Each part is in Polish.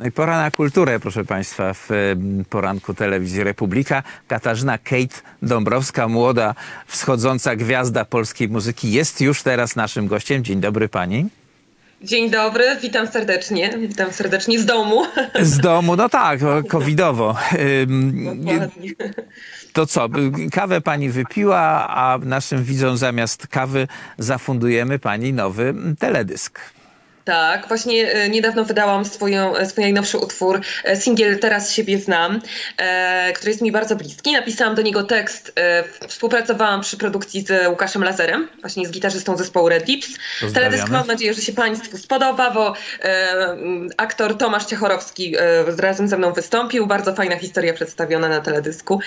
No i pora na kulturę, proszę Państwa, w poranku telewizji Republika. Katarzyna Kate Dąbrowska, młoda, wschodząca gwiazda polskiej muzyki, jest już teraz naszym gościem. Dzień dobry Pani. Dzień dobry, witam serdecznie. Witam serdecznie z domu. Z domu, no tak, covidowo. Dokładnie. To co, kawę pani wypiła, a naszym widzom zamiast kawy zafundujemy pani nowy teledysk. Tak, właśnie e, niedawno wydałam swoją, e, swój najnowszy utwór, e, singiel Teraz siebie znam, e, który jest mi bardzo bliski. Napisałam do niego tekst, e, współpracowałam przy produkcji z Łukaszem Lazerem, właśnie z gitarzystą zespołu Red Lips. Teledysk mam nadzieję, że się Państwu spodoba, bo e, aktor Tomasz Ciachorowski razem ze mną wystąpił. Bardzo fajna historia przedstawiona na teledysku.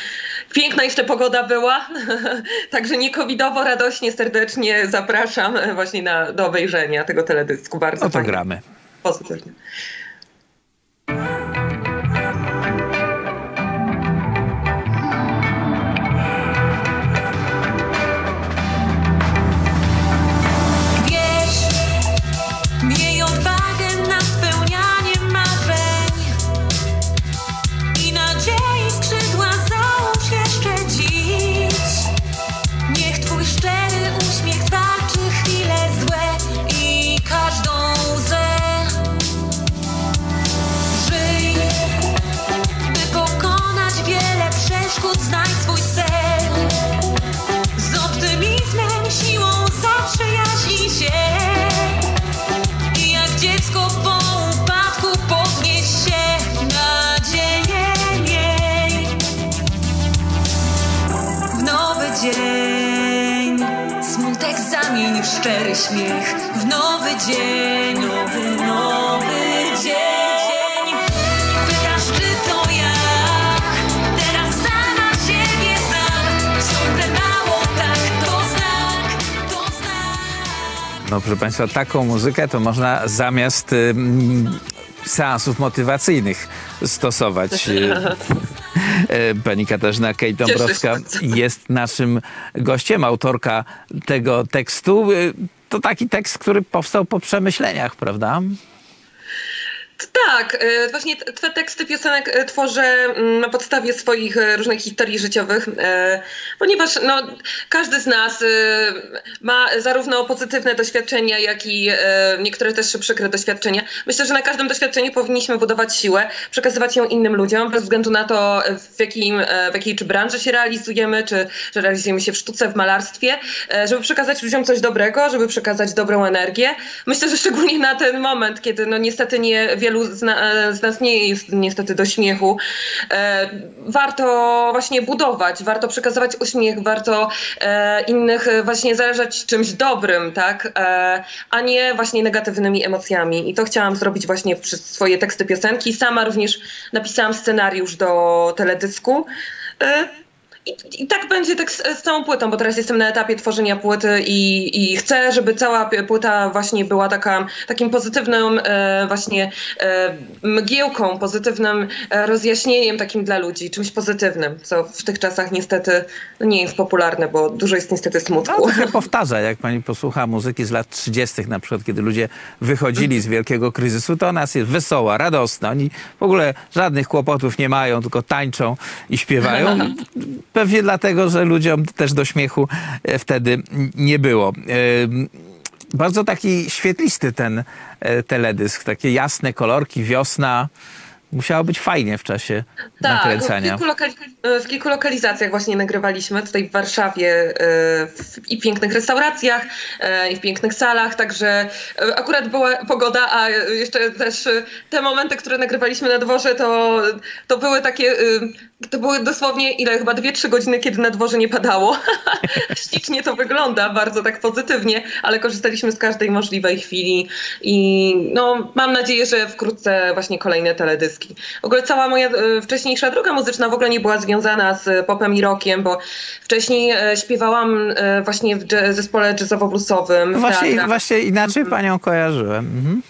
Piękna jeszcze pogoda była, także nie covidowo, radośnie, serdecznie zapraszam właśnie na, do obejrzenia tego teledysku. Bardzo to gramy. Pozytywnie. Szczery śmiech w nowy dzień, nowy, nowy dzień. Pytasz, czy to ja, teraz sama siebie znam. Ciągle mało tak, to znak, to znak. No proszę Państwa, taką muzykę to można zamiast y, seansów motywacyjnych stosować. E, pani Katarzyna Kejt-Dąbrowska jest naszym gościem, autorka tego tekstu. E, to taki tekst, który powstał po przemyśleniach, prawda? Tak, e, właśnie te teksty piosenek e, tworzę mm, na podstawie swoich e, różnych historii życiowych, ponieważ no, każdy z nas ma zarówno pozytywne doświadczenia, jak i niektóre też przykre doświadczenia. Myślę, że na każdym doświadczeniu powinniśmy budować siłę, przekazywać ją innym ludziom, bez względu na to, w, jakim, w jakiej czy branży się realizujemy, czy że realizujemy się w sztuce, w malarstwie, żeby przekazać ludziom coś dobrego, żeby przekazać dobrą energię. Myślę, że szczególnie na ten moment, kiedy no niestety nie wielu z, na, z nas nie jest niestety do śmiechu. E, warto właśnie budować, warto przekazywać uśmiech, warto e, innych właśnie zależeć czymś dobrym, tak? E, a nie właśnie negatywnymi emocjami. I to chciałam zrobić właśnie przez swoje teksty piosenki. Sama również napisałam scenariusz do teledysku. I, I, tak będzie tak z, z, całą płytą, bo teraz jestem na etapie tworzenia płyty i, i chcę, żeby cała płyta właśnie była taka, takim pozytywnym e, właśnie e, mgiełką, pozytywnym e, rozjaśnieniem takim dla ludzi, czymś pozytywnym, co w tych czasach niestety nie jest popularne, bo dużo jest niestety smutku. No, to się powtarza, jak pani posłucha muzyki z lat 30. na przykład, kiedy ludzie wychodzili z wielkiego kryzysu, to ona jest wesoła, radosna. Oni w ogóle żadnych kłopotów nie mają, tylko tańczą i śpiewają. Pewnie dlatego, że ludziom też do śmiechu e, wtedy nie było. E, bardzo taki świetlisty ten e, teledysk, takie jasne kolorki, wiosna. Musiało być fajnie w czasie tak, nakręcania. W kilku, w kilku lokalizacjach właśnie nagrywaliśmy, tutaj w Warszawie w, i pięknych restauracjach, i w pięknych salach, także akurat była pogoda, a jeszcze też te momenty, które nagrywaliśmy na dworze, to, to były takie to były dosłownie ile, chyba 2-3 godziny, kiedy na dworze nie padało. Ślicznie to wygląda, bardzo tak pozytywnie, ale korzystaliśmy z każdej możliwej chwili i no, mam nadzieję, że wkrótce właśnie kolejne teledyski. W ogóle cała moja e, wcześniejsza droga muzyczna w ogóle nie była związana z popem i rockiem, bo wcześniej e, śpiewałam e, właśnie w zespole jazzowo-bluesowym. Właśnie, właśnie inaczej panią kojarzyłem. Mhm.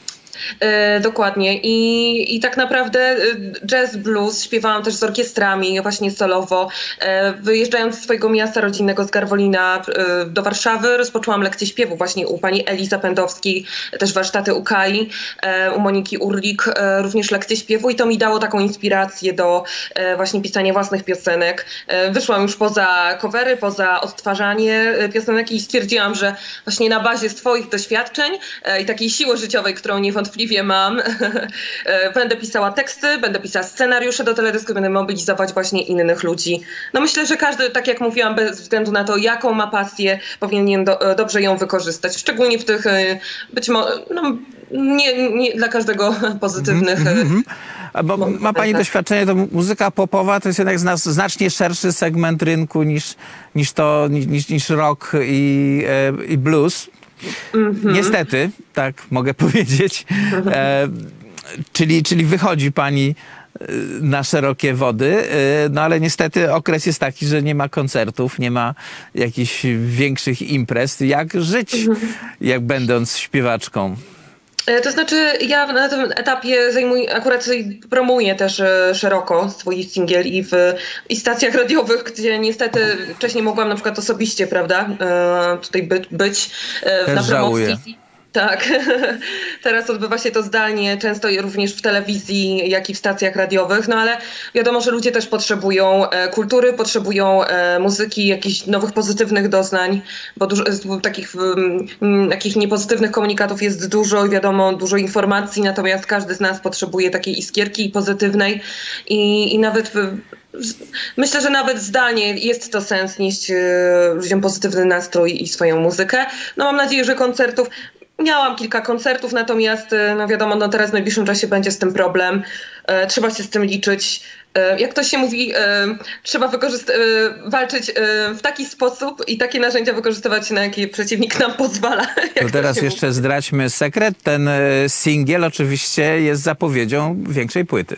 E, dokładnie. I, I tak naprawdę e, jazz, blues śpiewałam też z orkiestrami, właśnie solowo. E, wyjeżdżając z swojego miasta rodzinnego z Garwolina do Warszawy, rozpoczęłam lekcję śpiewu właśnie u pani Eli Zapędowskiej, też warsztaty u Kai, u Moniki Urlik, również lekcje śpiewu i to mi dało taką inspirację do właśnie pisania własnych piosenek. Wyszłam już poza covery, poza odtwarzanie piosenek i stwierdziłam, że właśnie na bazie swoich doświadczeń i takiej siły życiowej, którą niewątpliwie mam, e, będę pisała teksty, będę pisała scenariusze do teledysku, będę mobilizować właśnie innych ludzi. No myślę, że każdy, tak jak mówiłam, bez względu na to, jaką ma pasję, powinien do, e, dobrze ją wykorzystać. Szczególnie w tych, e, być może, no, nie, nie dla każdego pozytywnych. e, A Bo Bo- ma pani doświadczenie, to muzyka popowa to jest jednak zna- znacznie szerszy segment rynku niż, niż to, niż, niż rock i, i blues. Niestety, tak mogę powiedzieć. E, czyli, czyli wychodzi pani e, na szerokie wody, e, no ale niestety okres jest taki, że nie ma koncertów, nie ma jakichś większych imprez. Jak żyć, jak będąc śpiewaczką? E, To znaczy, ja na tym etapie zajmuję, akurat promuję też e, szeroko swój singiel i w i stacjach radiowych, gdzie niestety wcześniej mogłam na przykład osobiście, prawda, e, tutaj by, być Też na żałuję. Tak. Teraz odbywa się to zdalnie, często również w telewizji, jak i w stacjach radiowych, no ale wiadomo, że ludzie też potrzebują e, kultury, potrzebują e, muzyki, jakichś nowych pozytywnych doznań, bo dużo, takich, takich niepozytywnych komunikatów jest dużo i wiadomo, dużo informacji, natomiast każdy z nas potrzebuje takiej iskierki pozytywnej i, i nawet Myślę, że nawet zdalnie jest to sens nieść e, ludziom pozytywny nastrój i swoją muzykę. No mam nadzieję, że koncertów. Miałam kilka koncertów, natomiast e, no wiadomo, no teraz w najbliższym czasie będzie z tym problem. E, trzeba się z tym liczyć. E, jak to się mówi, e, trzeba wykorzyst- e, walczyć e, w taki sposób i takie narzędzia wykorzystywać, na jakie przeciwnik nam pozwala. To to teraz się jeszcze zdradźmy sekret. Ten singiel oczywiście jest zapowiedzią większej płyty.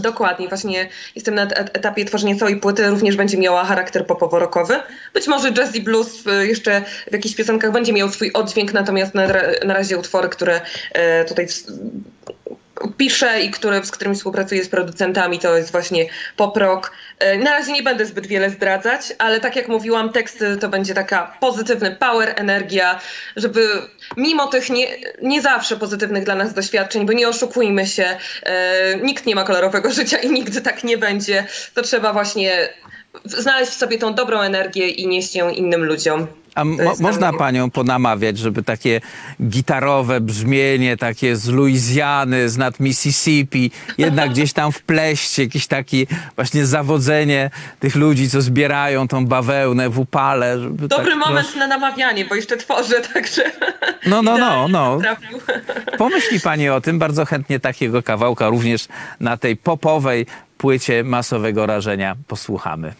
Dokładnie, właśnie jestem na et- etapie tworzenia całej płyty, również będzie miała charakter popowo-rockowy. Być może jazz i blues y, jeszcze w jakichś piosenkach będzie miał swój oddźwięk, natomiast na, na razie utwory, które e, tutaj piszę i które, z którymi współpracuję z producentami, to jest właśnie pop rock. E, Na razie nie będę zbyt wiele zdradzać, ale tak jak mówiłam, teksty to będzie taka pozytywny power, energia, żeby mimo tych nie, nie zawsze pozytywnych dla nas doświadczeń, bo nie oszukujmy się, e, nikt nie ma kolorowego życia i nigdy tak nie będzie, to trzeba właśnie znaleźć w sobie tą dobrą energię i nieść ją innym ludziom. A mo- można panią ponamawiać, żeby takie gitarowe brzmienie, takie z Luizjany, z nad Mississippi, jednak gdzieś tam wpleść jakieś takie właśnie zawodzenie tych ludzi, co zbierają tą bawełnę w upale. Żeby Dobry tak moment na namawianie, bo jeszcze tworzę, także... No, no, no, no. Pomyśli pani o tym, bardzo chętnie takiego kawałka również na tej popowej płycie masowego rażenia posłuchamy.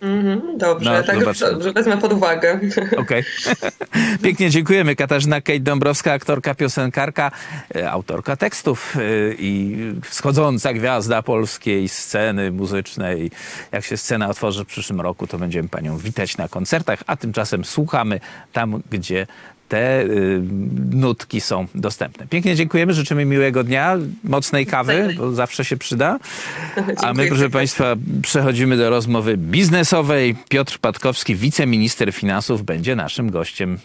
Mhm, Dobrze, No, tak zobaczymy. dobrze, wezmę pod uwagę. Okej. Pięknie dziękujemy. Katarzyna Kate Dąbrowska, aktorka, piosenkarka, e, autorka tekstów e, i wschodząca gwiazda polskiej sceny muzycznej. Jak się scena otworzy w przyszłym roku, to będziemy panią witać na koncertach, a tymczasem słuchamy tam, gdzie te y, nutki są dostępne. Pięknie dziękujemy, życzymy miłego dnia, mocnej kawy, bo zawsze się przyda. A my, proszę. Państwa, przechodzimy do rozmowy biznesowej. Piotr Patkowski, wiceminister finansów, będzie naszym gościem.